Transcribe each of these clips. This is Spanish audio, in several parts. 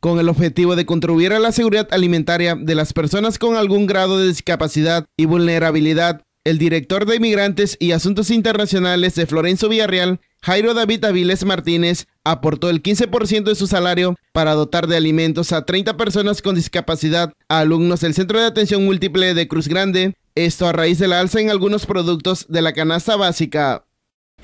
con el objetivo de contribuir a la seguridad alimentaria de las personas con algún grado de discapacidad y vulnerabilidad. El director de Inmigrantes y Asuntos Internacionales de Florencio Villarreal, Jairo David Aviles Martínez, aportó el 15% de su salario para dotar de alimentos a 30 personas con discapacidad, a alumnos del Centro de Atención Múltiple de Cruz Grande, esto a raíz de la alza en algunos productos de la canasta básica.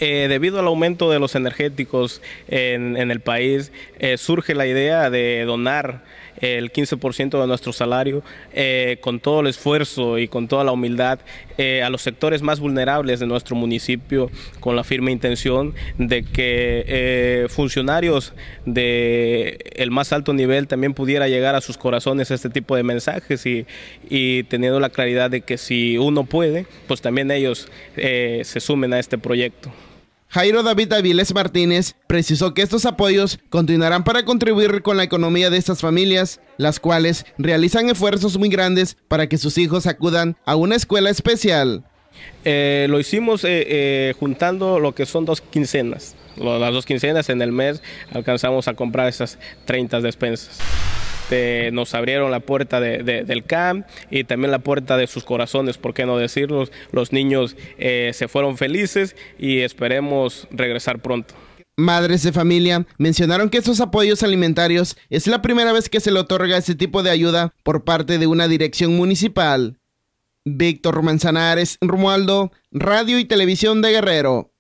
Eh, debido al aumento de los energéticos en, el país, eh, surge la idea de donar el 15% de nuestro salario eh, con todo el esfuerzo y con toda la humildad a los sectores más vulnerables de nuestro municipio con la firme intención de que funcionarios de el más alto nivel también pudiera llegar a sus corazones este tipo de mensajes y, y teniendo la claridad de que si uno puede, pues también ellos se sumen a este proyecto. Jairo David Aviles Martínez precisó que estos apoyos continuarán para contribuir con la economía de estas familias, las cuales realizan esfuerzos muy grandes para que sus hijos acudan a una escuela especial. Eh, lo hicimos eh, eh, juntando lo que son dos quincenas. Las dos quincenas en el mes alcanzamos a comprar esas 30 despensas. Este, nos abrieron la puerta del CAM y también la puerta de sus corazones, ¿por qué no decirlo? Los niños eh, se fueron felices y esperemos regresar pronto. Madres de familia mencionaron que estos apoyos alimentarios es la primera vez que se le otorga este tipo de ayuda por parte de una dirección municipal. Víctor Manzanares, Romualdo, Radio y Televisión de Guerrero.